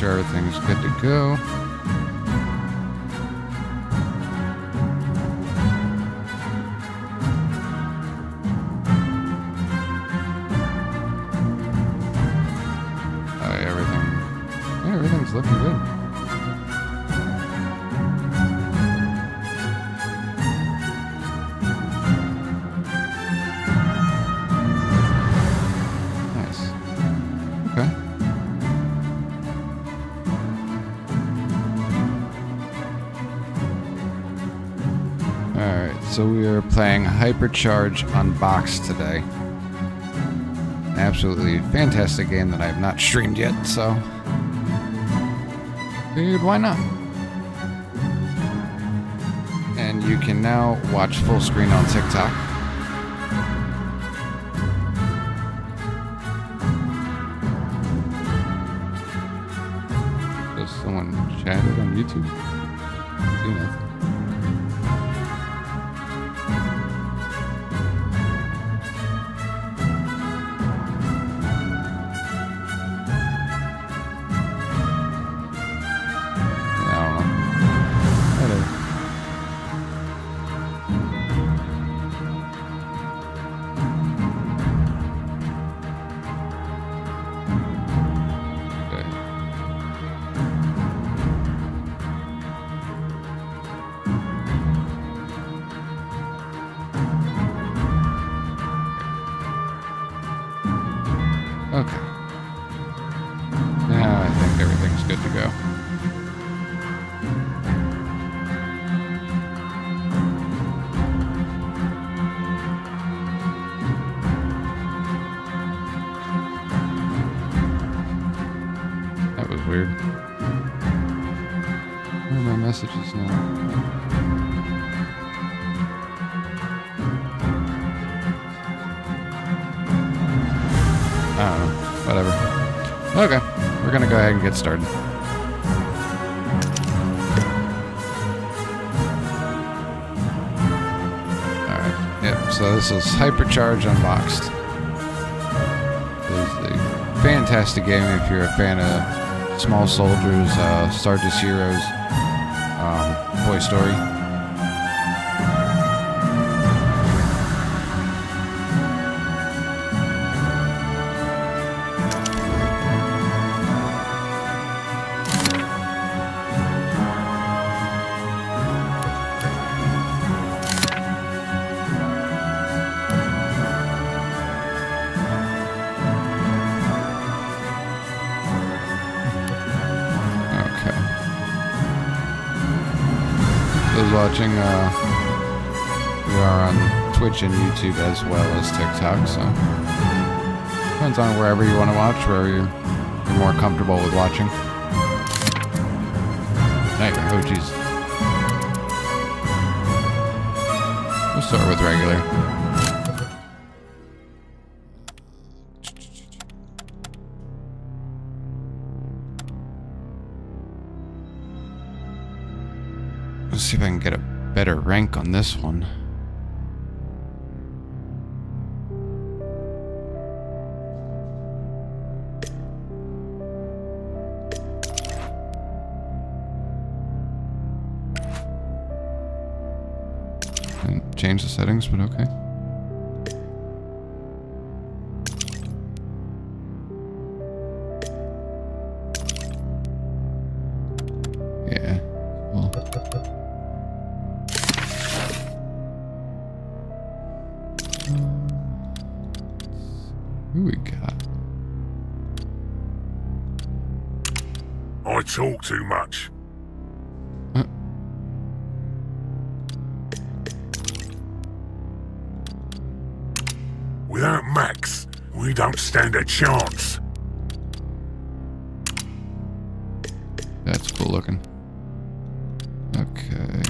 sure everything's good to go. Alright, so we are playing Hypercharge Unboxed today. Absolutely fantastic game that I have not streamed yet, so. Dude, why not? And you can now watch full screen on TikTok. Does someone chatted on YouTube? Don't know. Whatever. Okay. We're gonna go ahead and get started. Alright. Yep. So this is Hypercharge Unboxed. This is a fantastic game if you're a fan of Small Soldiers, uh, Stardust Heroes, um, Toy Story. Twitch and YouTube as well as TikTok, so depends on wherever you want to watch, wherever you're, more comfortable with watching. Nightmare, oh jeez. We'll start with regular. Let's see if I can get a better rank on this one. Change the settings, but okay. We don't stand a chance. That's cool looking. Okay.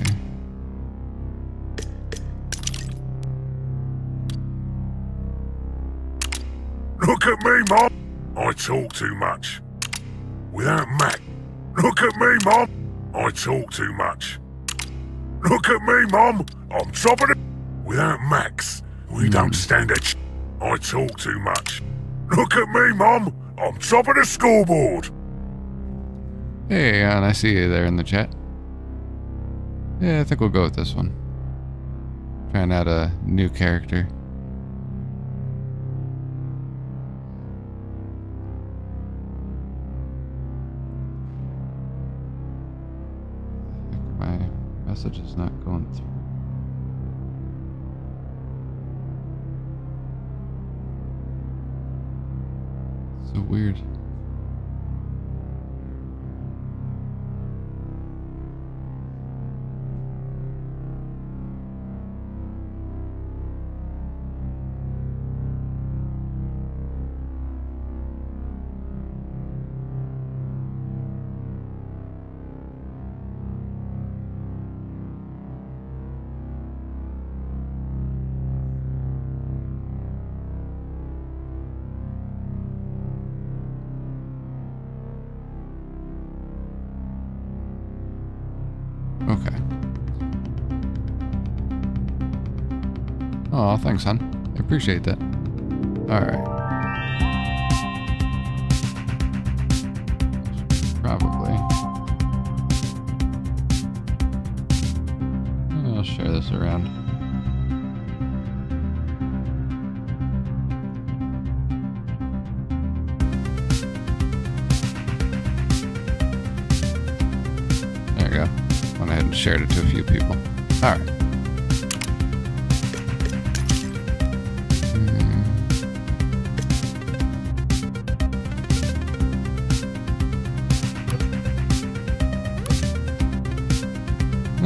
Look at me, Mom. I talk too much. Without Max. Look at me, Mom. I talk too much. Look at me, Mom. I'm top it! Without Max, we don't hmm. stand a ch... I talk too much. Look at me, Mom. I'm top of the scoreboard. Hey, and I see you there in the chat. Yeah, I think we'll go with this one. Trying out a new character. My message is not going through. Weird. Appreciate that. Alright. Probably. I'll share this around. There you go. Went ahead and shared it to a few people. All right.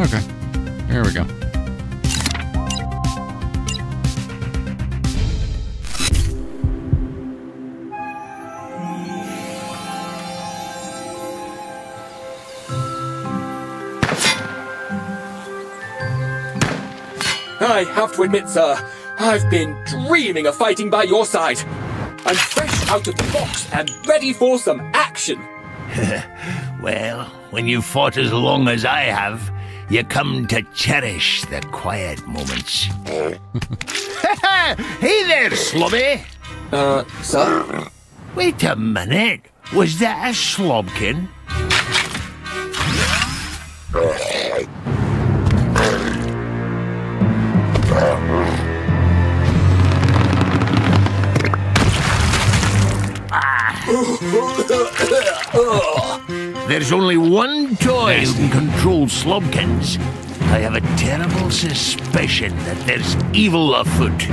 Okay. Here we go. I have to admit, sir, I've been dreaming of fighting by your side. I'm fresh out of the box and ready for some action. Well, when you've fought as long as I have, you come to cherish the quiet moments. hey there, Slobby! Uh, sir? Wait a minute. Was that a slobkin? There's only one toy who can control slobkins. I have a terrible suspicion that there's evil afoot.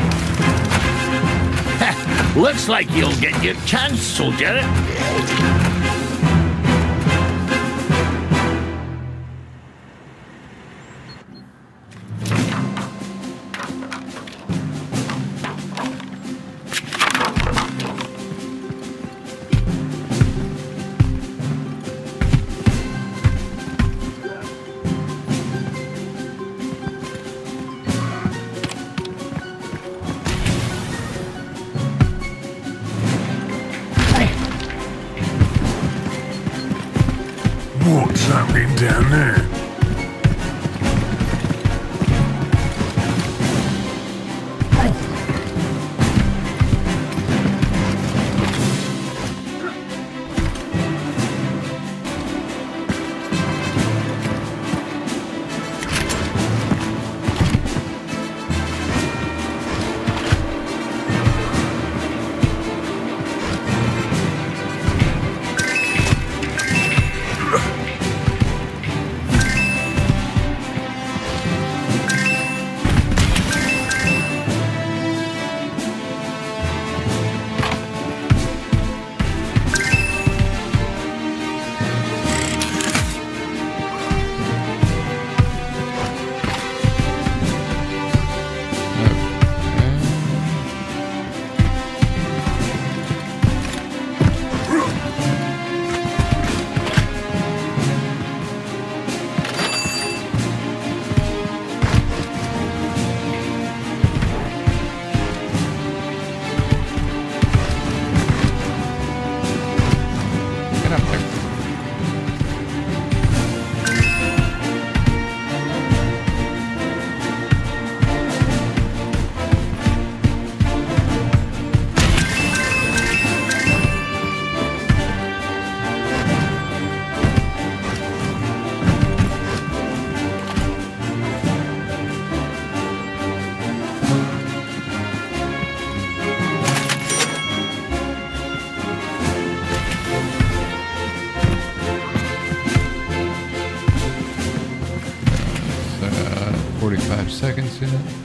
Looks like you'll get your chance, soldier. Seconds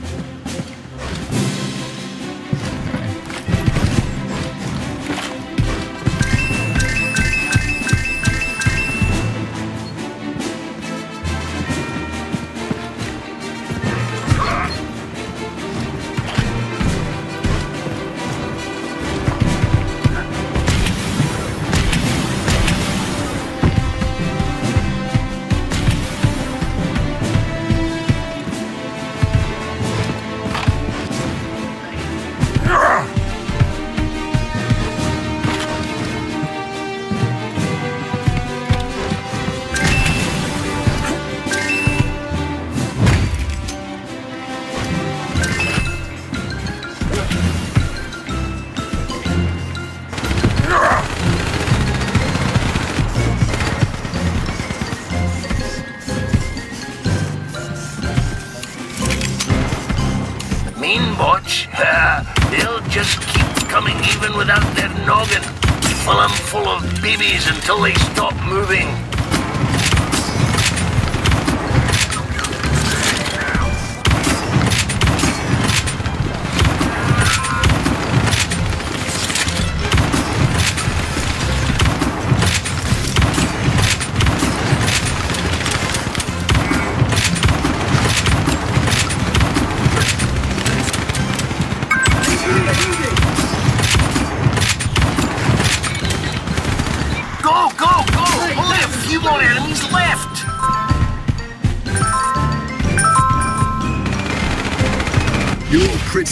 until they stop moving.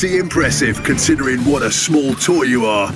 Pretty impressive considering what a small toy you are.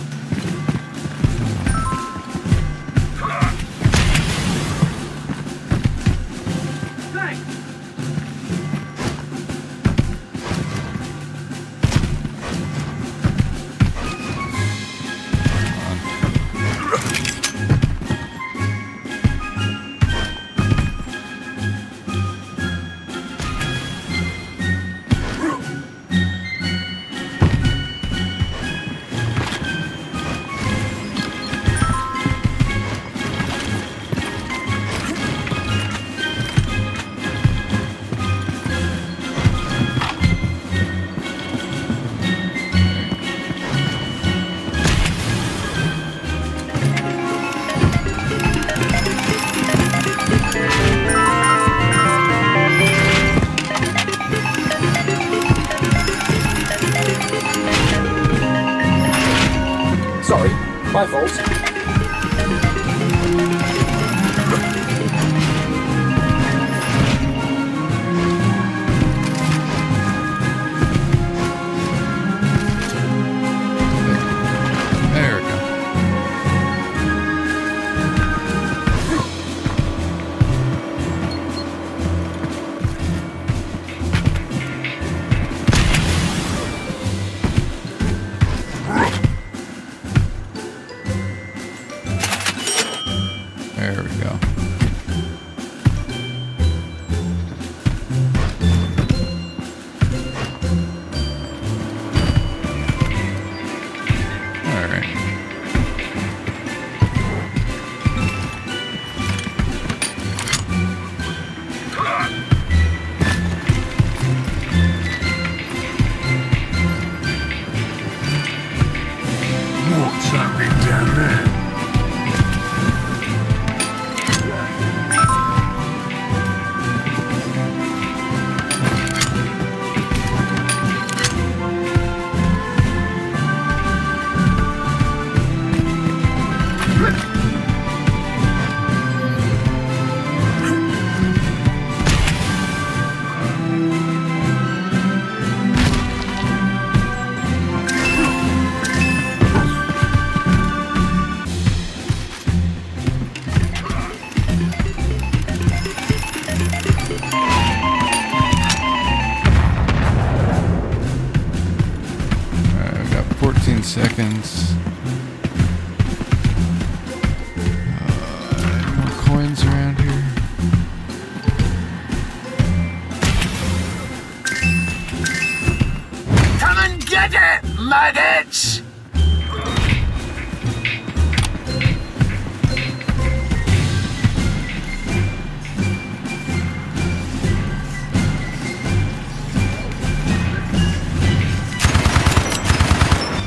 Get it, maggots!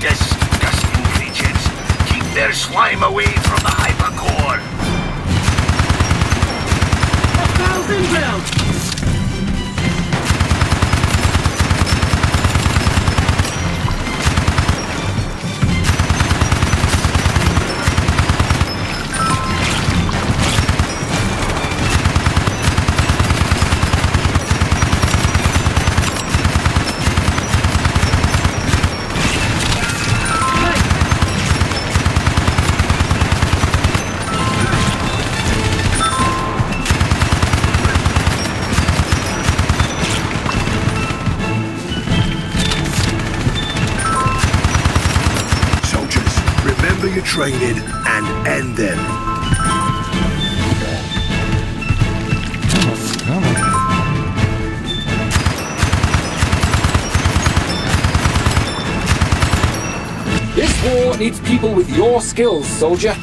Disgusting creatures. Keep their slime away from the hypercore. A thousand bells! Needs people with your skills, soldier.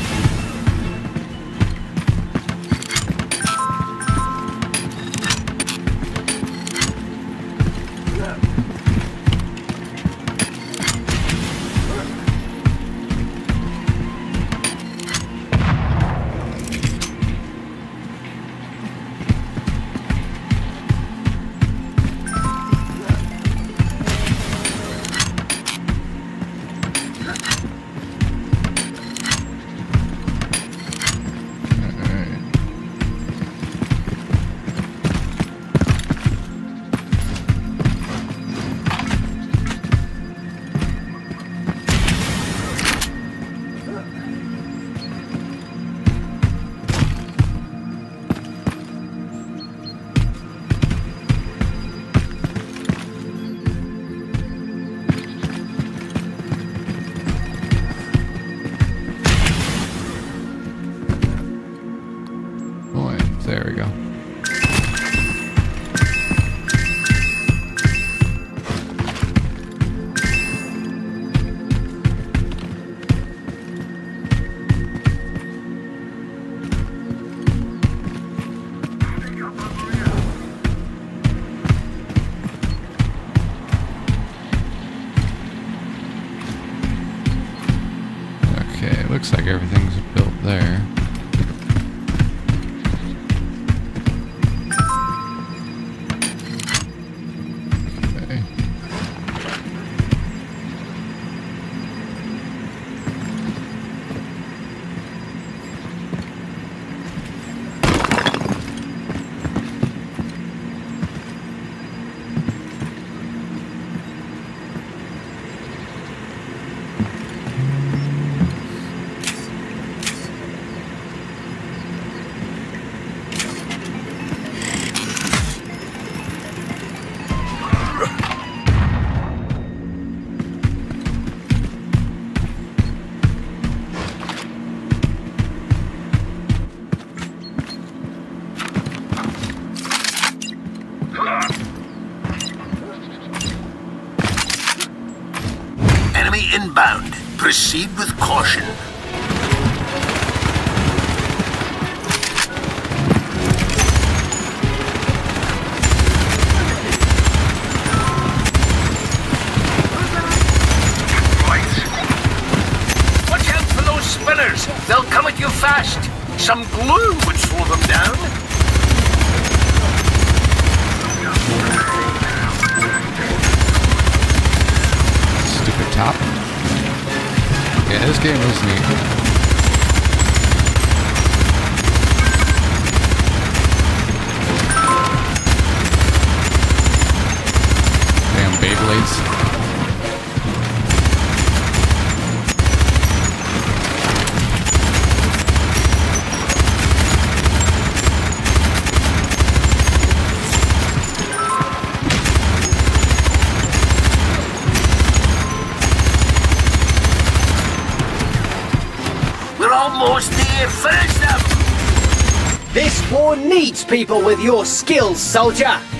Proceed with caution. Watch out for those spinners. They'll come at you fast. Some glue would slow them down. Stupid top. Yeah, this game is neat. Damn Beyblades. Needs people with your skills, soldier!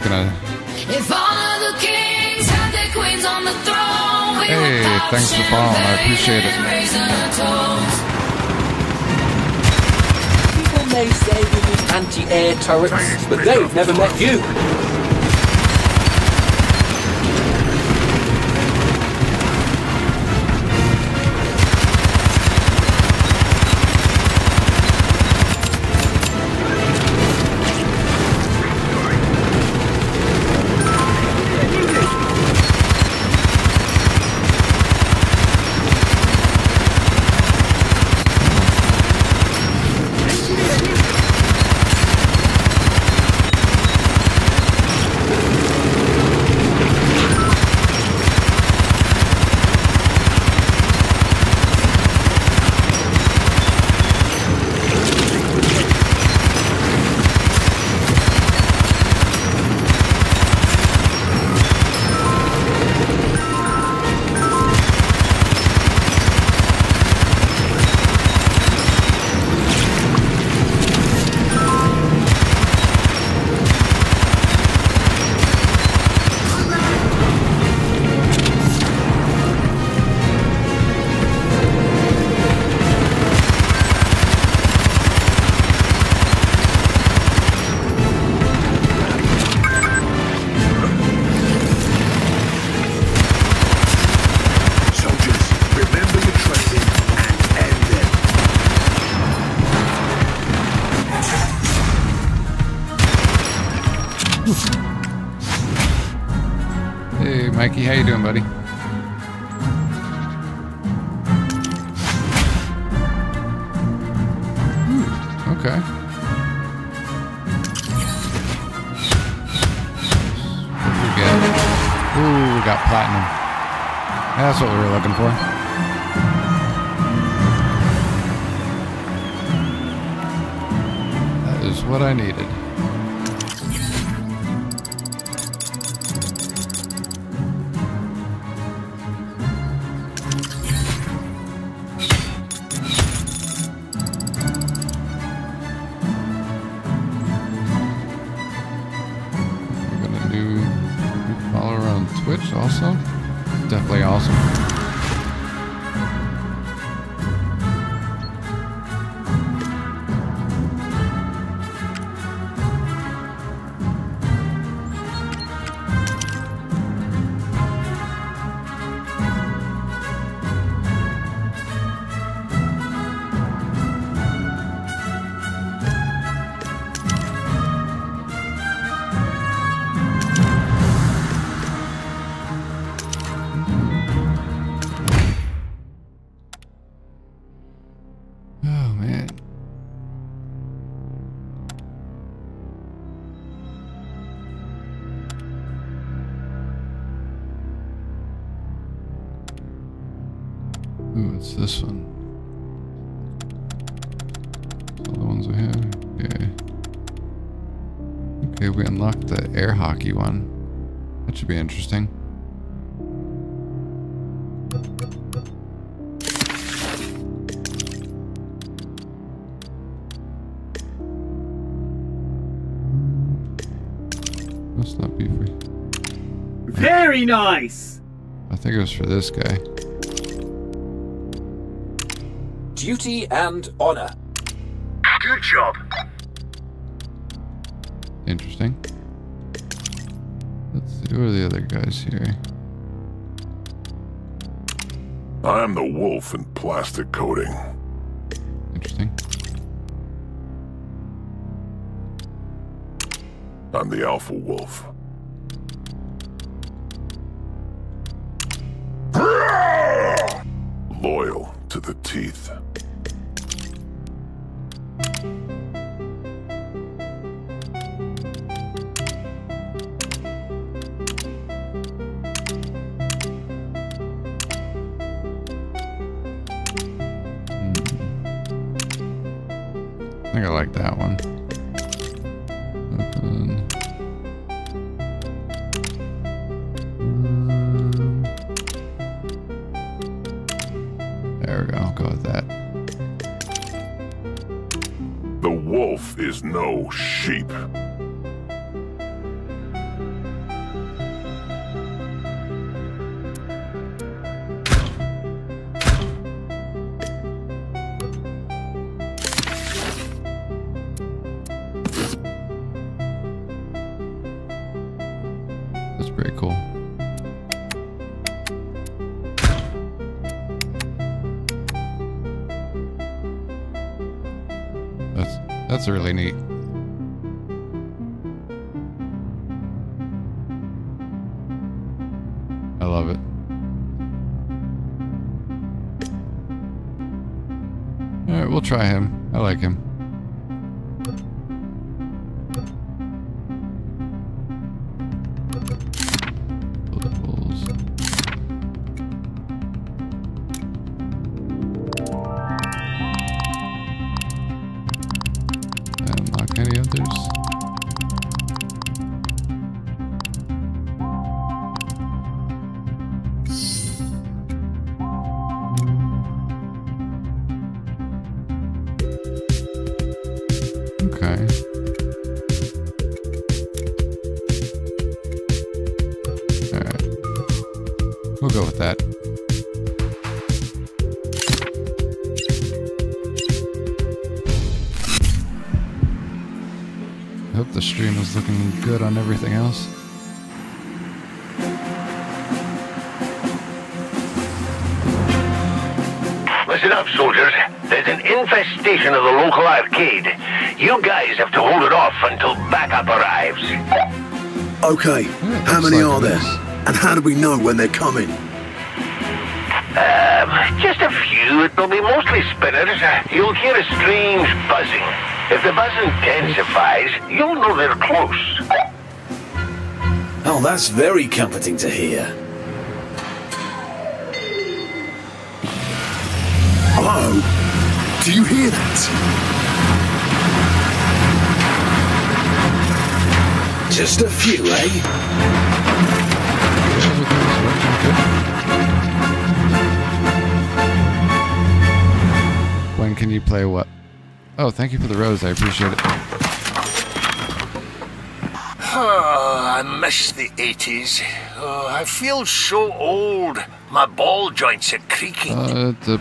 The wave's gonna. If all of the kings had their queens on the throne, we Hey, thanks for following. I appreciate it. champagne, raising our. People may say we use anti-air turrets, but they've never met you. Hockey one. That should be interesting. Must not be for. Very nice! I think it was for this guy. Duty and honor. Good job. Interesting. Who are the other guys here? I am the wolf in plastic coating. Interesting. I'm the alpha wolf. Loyal to the teeth. That's really neat. I love it. All right, we'll try him. Okay, it how many like are there? there? is. And how do we know when they're coming? Um, just a few. It'll be mostly spinners. Uh, You'll hear a strange buzzing. If the buzz intensifies, you'll know they're close. Oh, that's very comforting to hear. Hello? Do you hear that? Just a few, eh? When can you play what? Oh, thank you for the rose. I appreciate it. Oh, I miss the 80s. Oh, I feel so old. My ball joints are creaking. Uh, it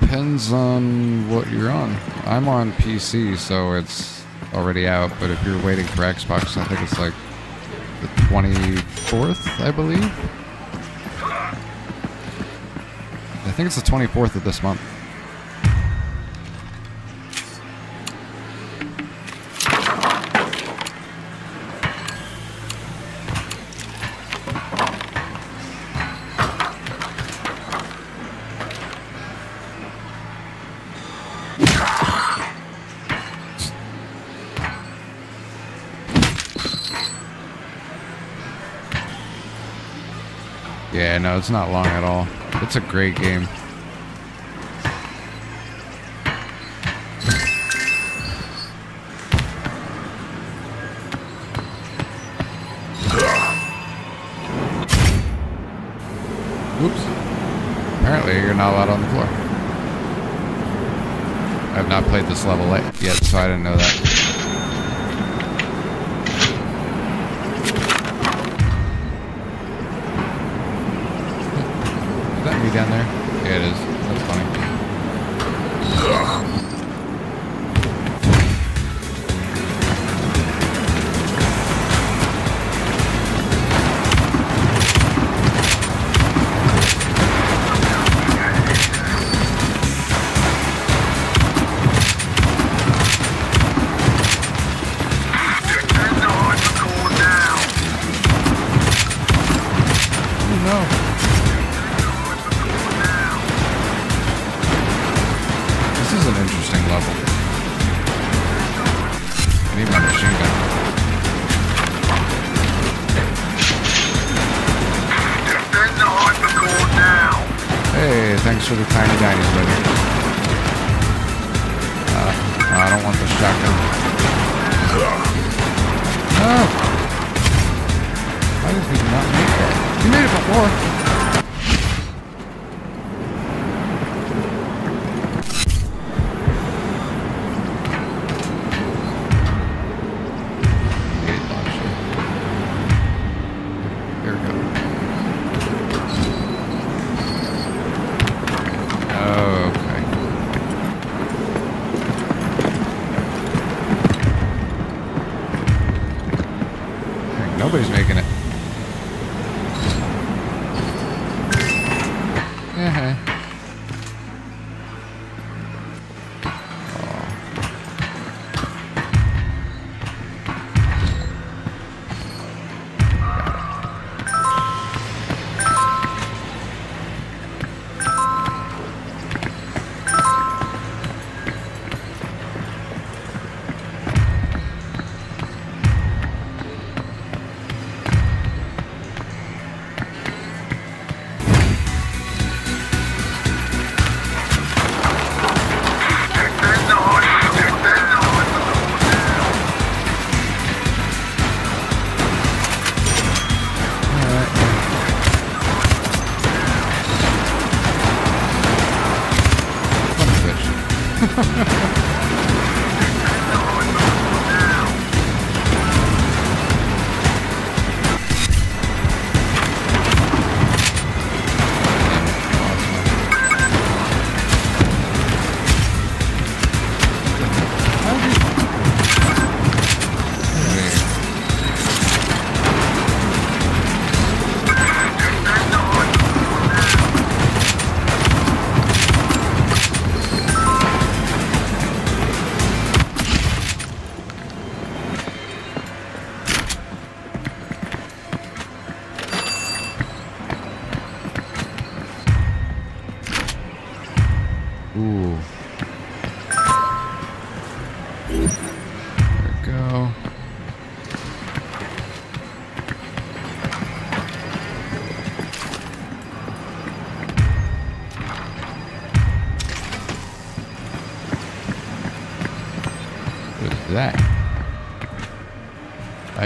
depends on what you're on. I'm on PC, so it's already out. But if you're waiting for Xbox, I think it's like the 24th, I believe. I think it's the 24th of this month. It's not long at all. It's a great game. Oops. Apparently, you're not allowed on the floor. I've not played this level yet, so I didn't know that. Down there? For the tiny dining, buddy. Uh, I don't want the shotgun. No! Why he not make that? He made it before.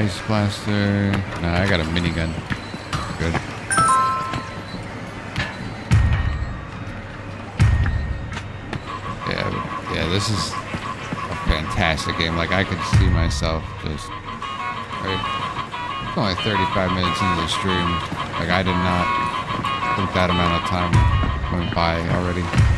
Ice blaster. Nah, I got a minigun. Good. Yeah, yeah, this is a fantastic game. Like, I could see myself just. Right, it's only 35 minutes into the stream. Like, I did not think that amount of time went by already.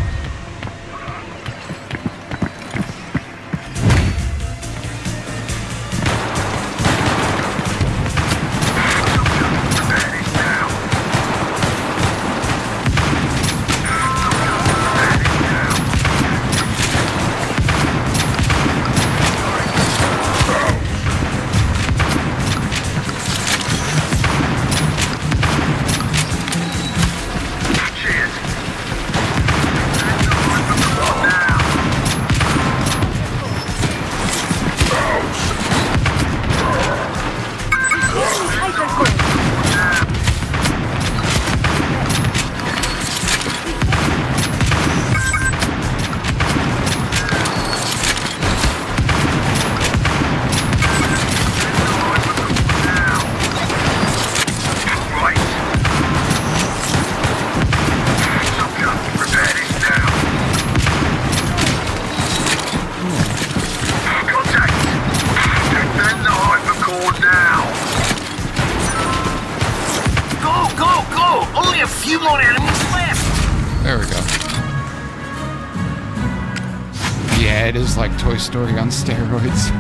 It is like Toy Story on steroids.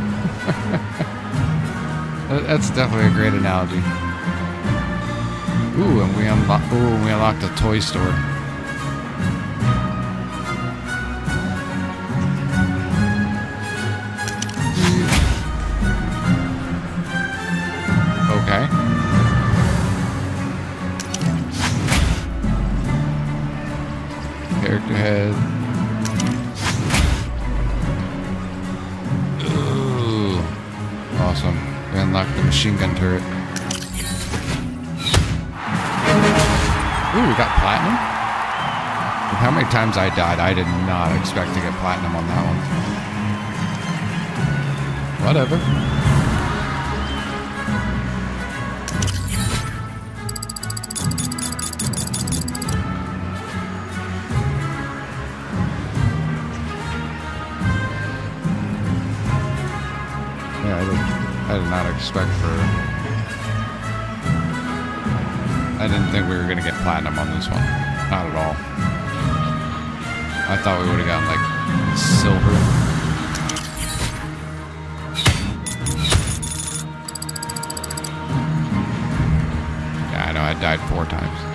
That's definitely a great analogy. Ooh, and we unlocked. Ooh, we unlocked a toy store. Times I died, I did not expect to get platinum on that one. Whatever. Yeah, I did, I did not expect for. I didn't think we were gonna get platinum on this one. Not at all. I thought we would have gotten like silver. Yeah, I know. I died four times.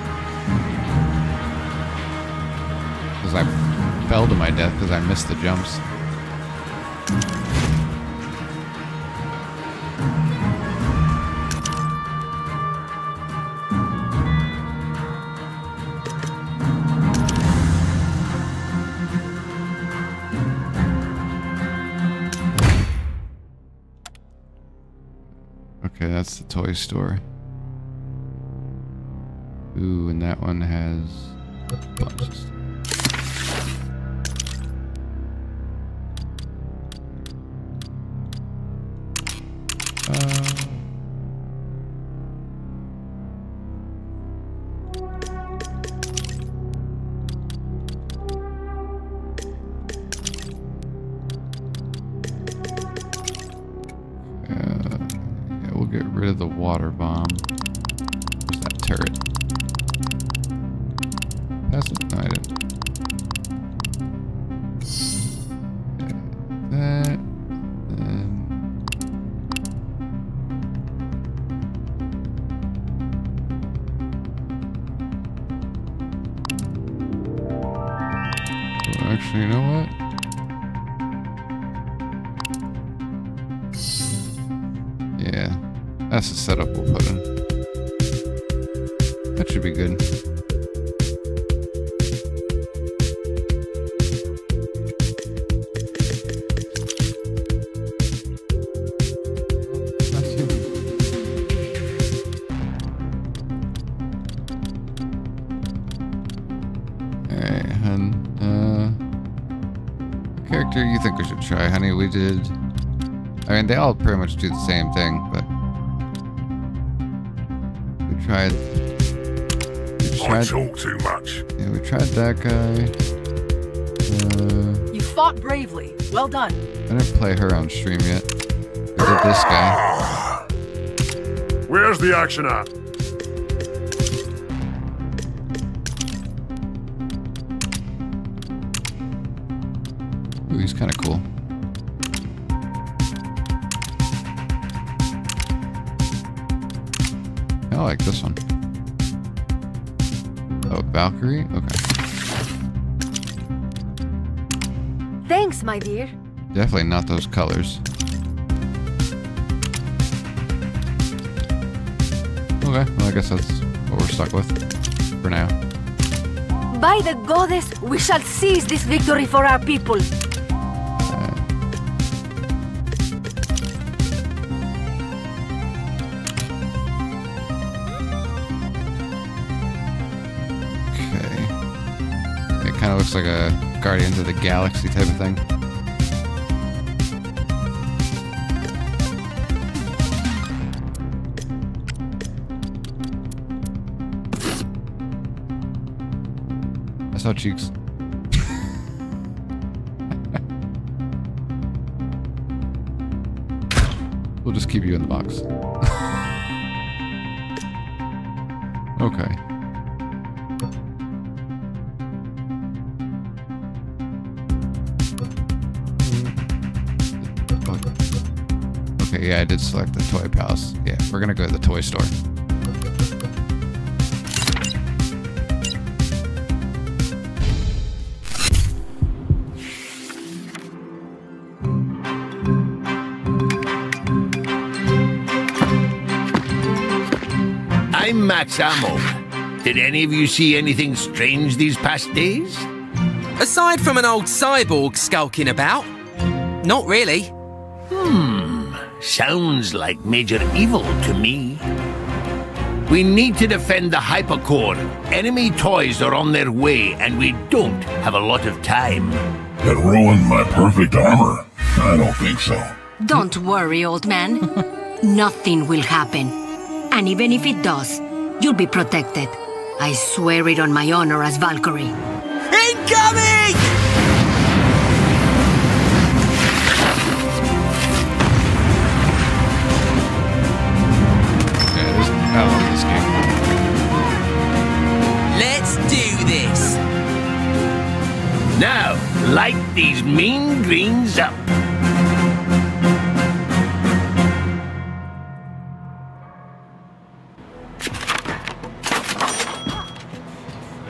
because I fell to my death because I missed the jumps. Toy store. Ooh, and that one has did. I mean, they all pretty much do the same thing, but we tried. We I tried. talk too much. Yeah, we tried that guy. Uh, You fought bravely. Well done. I didn't play her on stream yet. We did this guy. Where's the action at? Ooh, he's kind of cool. Valkyrie? Okay. Thanks, my dear. Definitely not those colors. Okay, well, I guess that's what we're stuck with for now. By the goddess, we shall seize this victory for our people. Looks like a Guardians of the Galaxy type of thing. I saw cheeks. we'll just keep you in the box. did select the Toy Palace. Yeah, we're gonna go to the toy store. I'm Max Ammo. Did any of you see anything strange these past days? Aside from an old cyborg skulking about, not really. Sounds like major evil to me. We need to defend the hypercore. Enemy toys are on their way, and we don't have a lot of time. It ruined my perfect armor. I don't think so. Don't worry, old man. Nothing will happen. And even if it does, you'll be protected. I swear it on my honor as Valkyrie. Incoming! Light these mean greens up.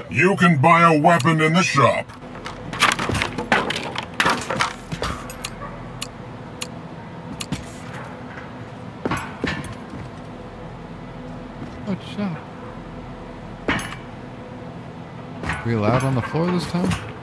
You can buy a weapon in the shop. What shop? Are we allowed on the floor this time?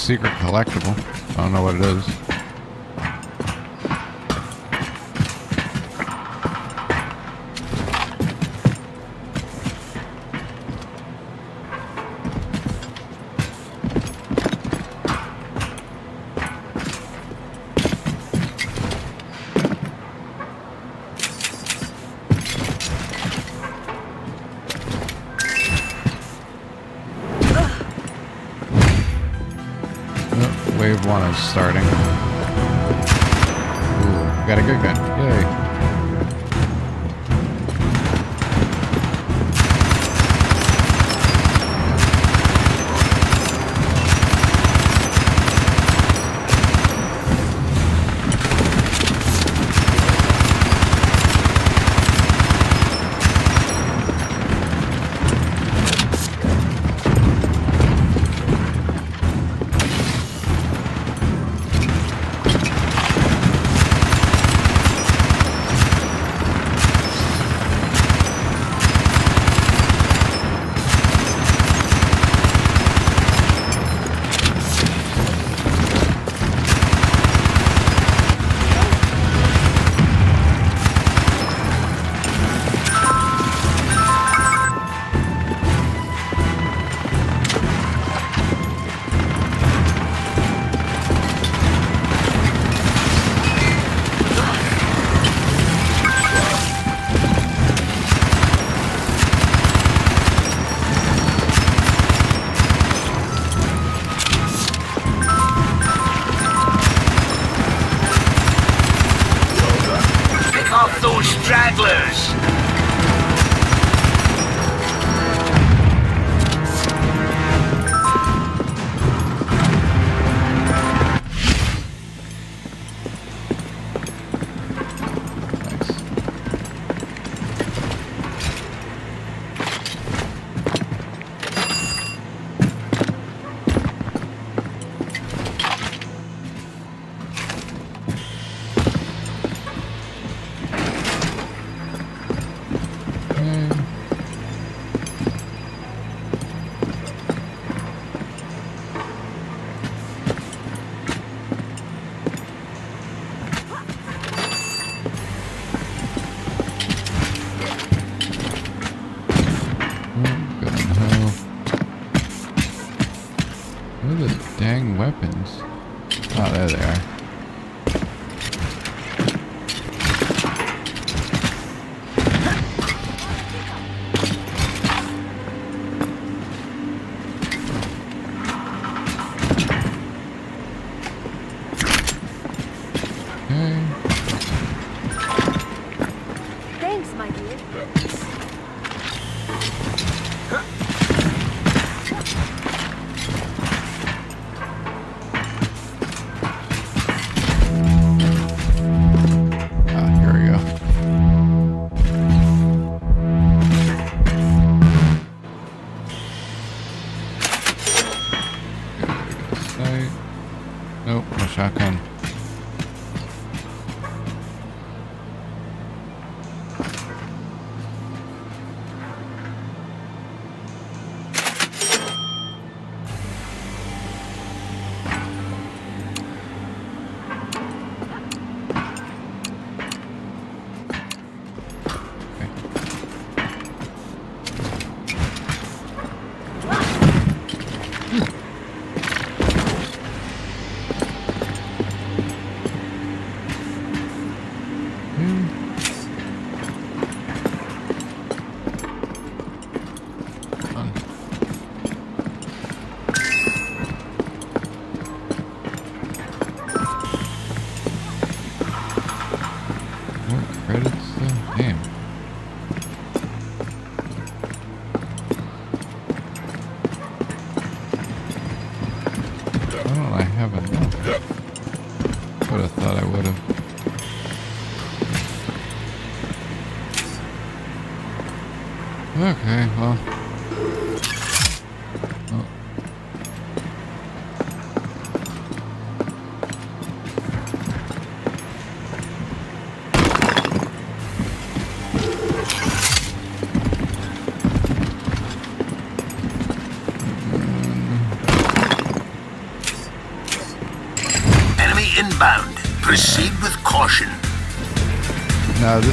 Secret collectible. I don't know what it is.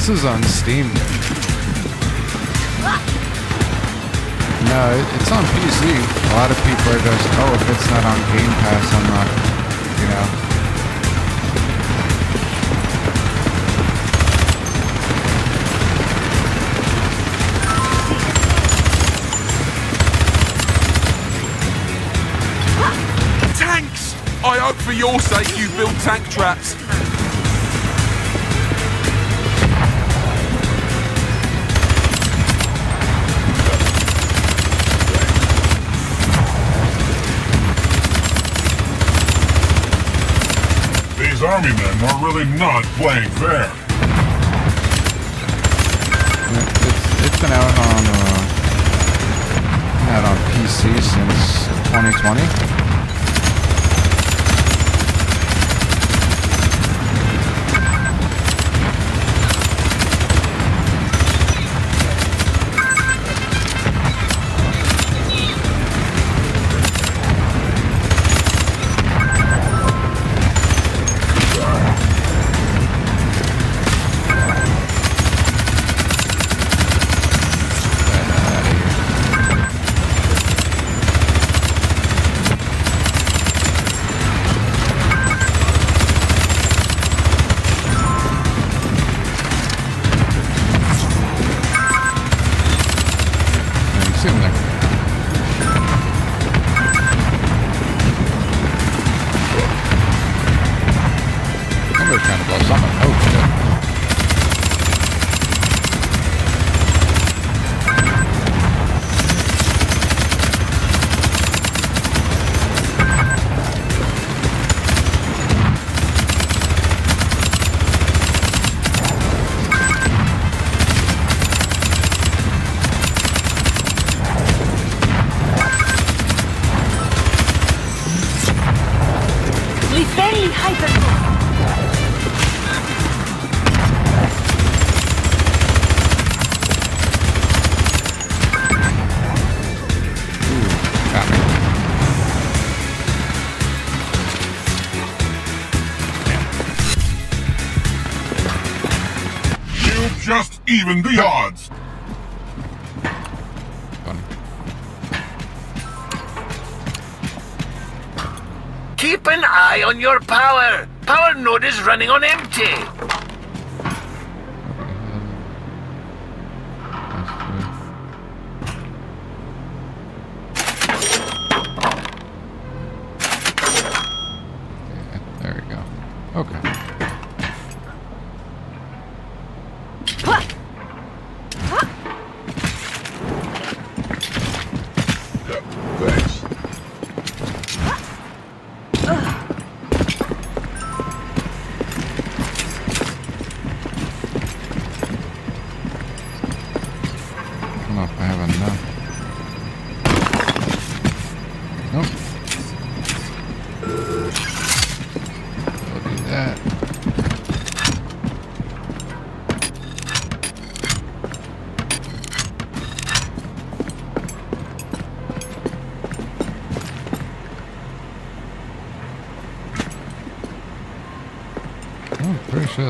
This is on Steam. No, it's on PC. A lot of people are just, oh, if it's not on Game Pass, I'm not, you know. Tanks! I hope for your sake you build tank traps. Army men are really not playing fair. It's, it's been out on, uh, out on PC since 2020. Running on empty.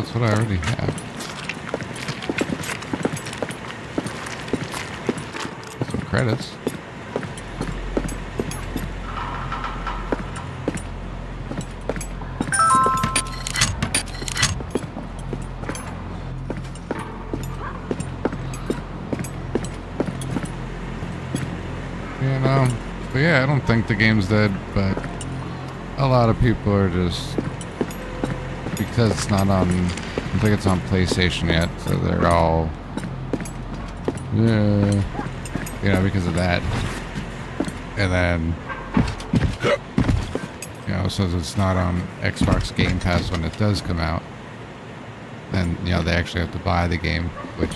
That's what I already have. Some credits. You know, but yeah, I don't think the game's dead, but a lot of people are just because it's not on. I think it's on PlayStation yet, so they're all, yeah, you know, because of that. And then, you know, since it's not on Xbox Game Pass when it does come out, then you know they actually have to buy the game, which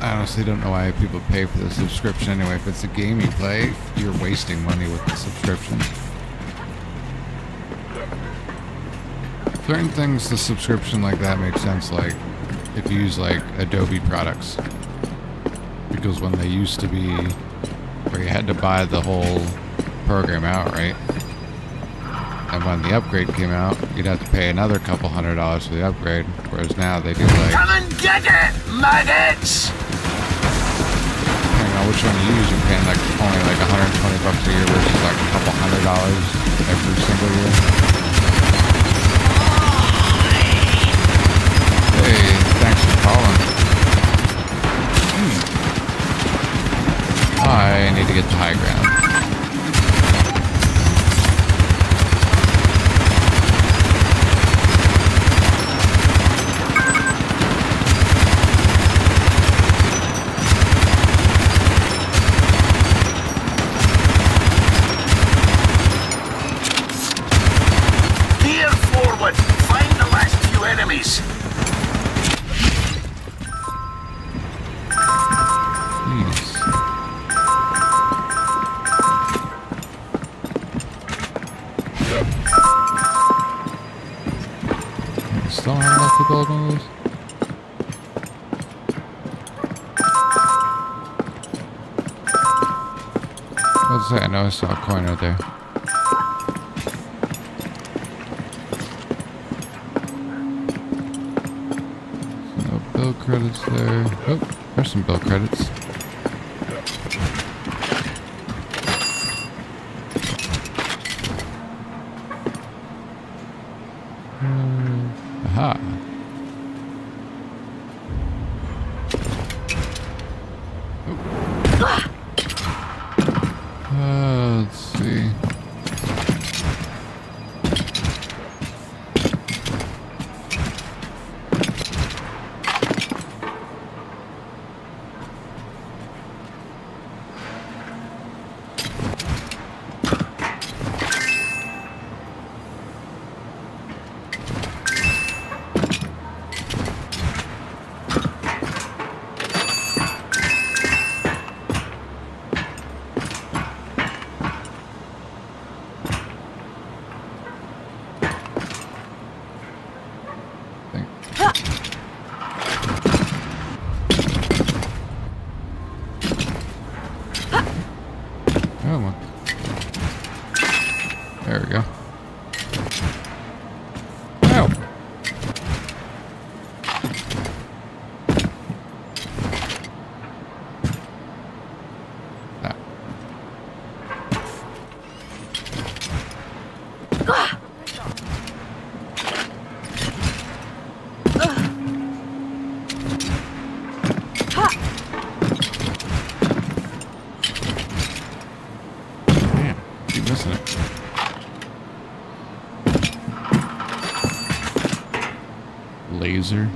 I honestly don't know why people pay for the subscription anyway. If it's a game you play, you're wasting money with the subscription. Certain things, the subscription like that makes sense, like if you use like Adobe products. Because when they used to be where you had to buy the whole program outright, and when the upgrade came out, you'd have to pay another couple hundred dollars for the upgrade. Whereas now they do like Come and get it, maggots! depending on which one you use, you're paying like only like 120 bucks a year versus like a couple hundred dollars every single year. I saw a coin right there. No bill credits there. Oh, there's some bill credits. Oh, well. There we go. Laser.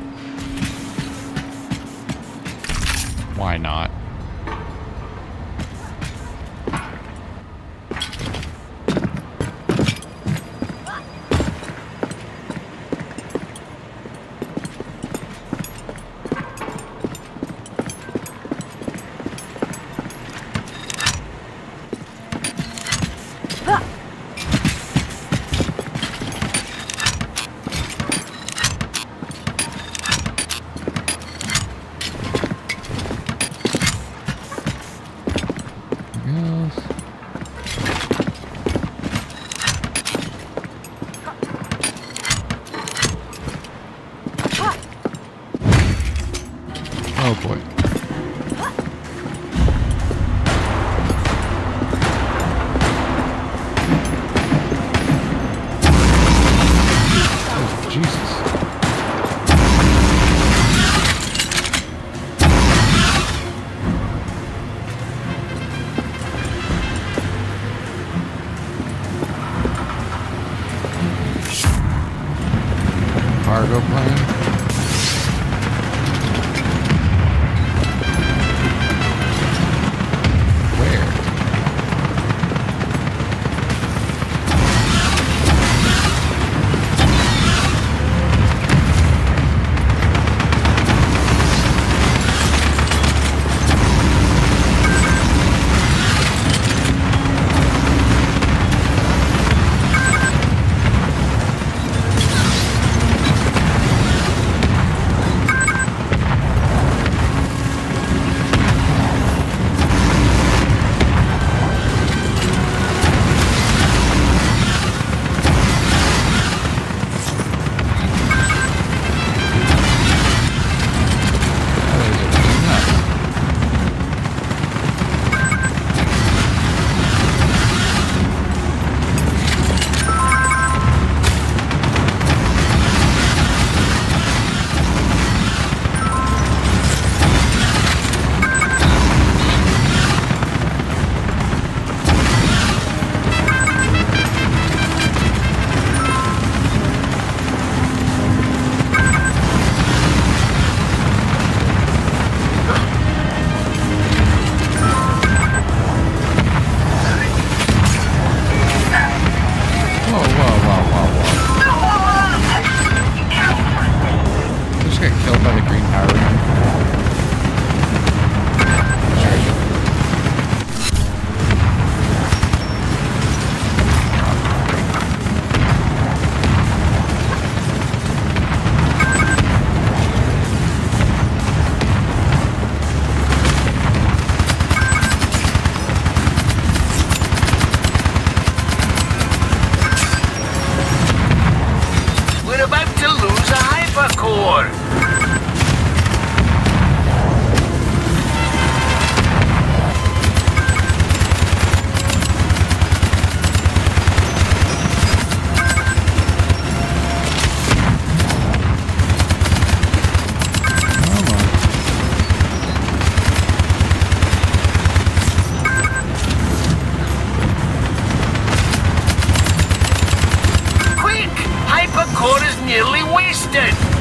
Nearly wasted!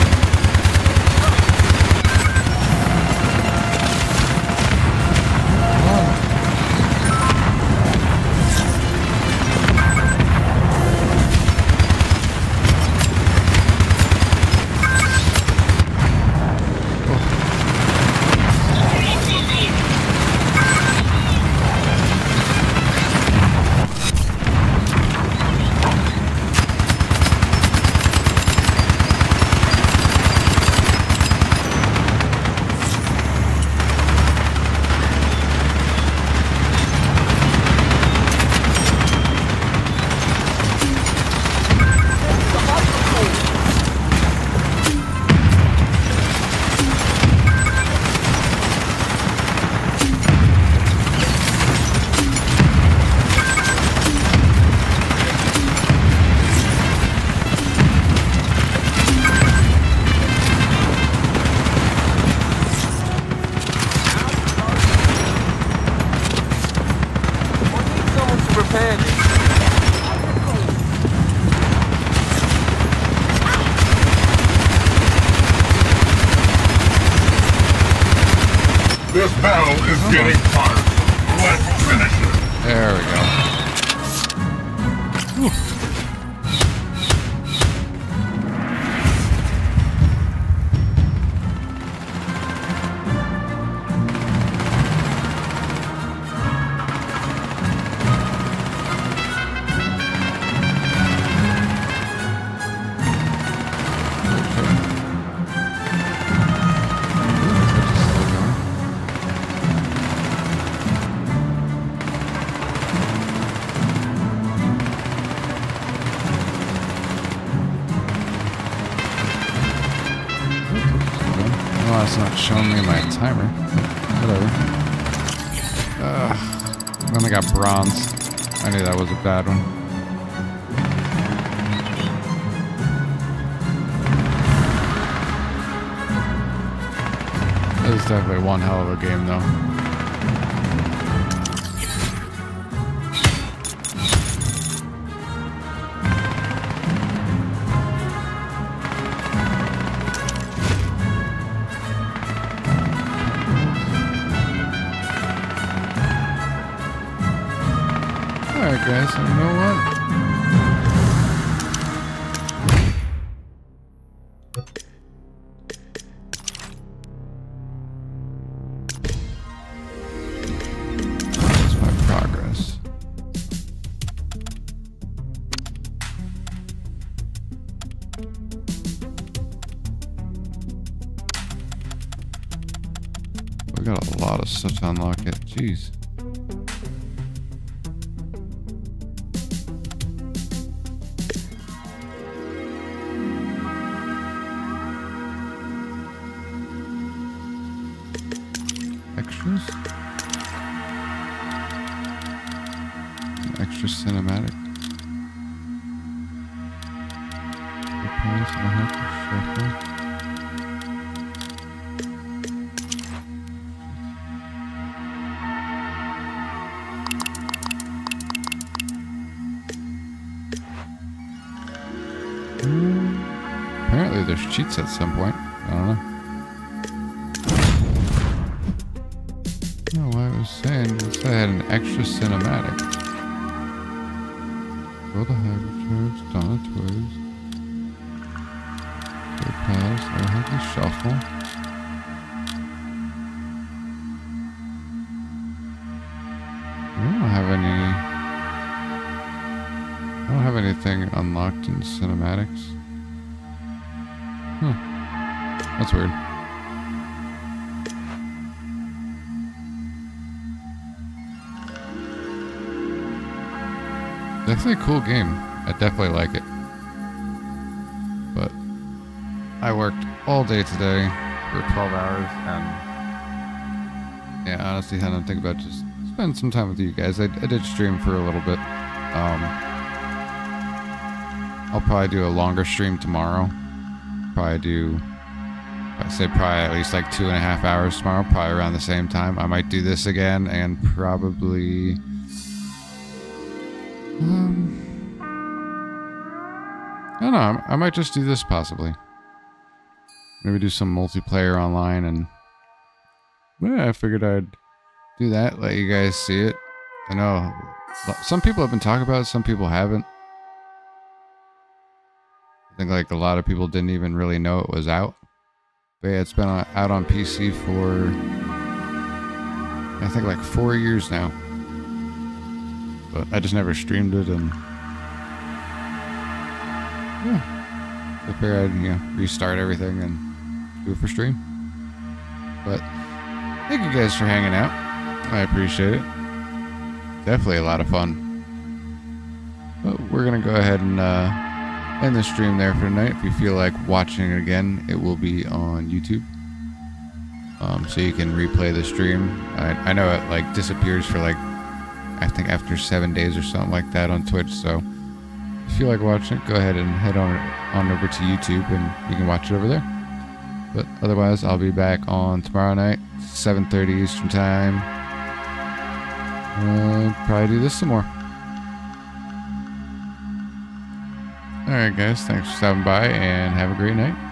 I got bronze. I knew that was a bad one. It was definitely one hell of a game, though. At some point. Huh. That's weird. Definitely a cool game. I definitely like it. But I worked all day today for 12 hours and yeah, honestly I don't think about just spend some time with you guys. I, I did stream for a little bit. Um, I'll probably do a longer stream tomorrow. Probably do, I say probably at least like two and a half hours tomorrow, probably around the same time. I might do this again and probably um, I don't know. I- might just do this possibly. Maybe do some multiplayer online, and yeah, I figured I'd do that. Let you guys see it. I know some people have been talking about it. Some people haven't. Think like a lot of people didn't even really know it was out. But yeah, it's been on- out on PC for I think like four years now but I just never streamed it and yeah. I figured I'd, you know, restart everything and do it for stream. But thank you guys for hanging out. I appreciate it. Definitely a lot of fun. But we're gonna go ahead and uh, end the stream there for tonight. If you feel like watching it again, it will be on YouTube. Um, so you can replay the stream. I, I know it like disappears for like I think after seven days or something like that on Twitch. So if you like watching it, go ahead and head on on over to YouTube and you can watch it over there. But otherwise, I'll be back on tomorrow night, 7:30 Eastern time. Uh, probably do this some more. All right, guys. Thanks for stopping by and have a great night.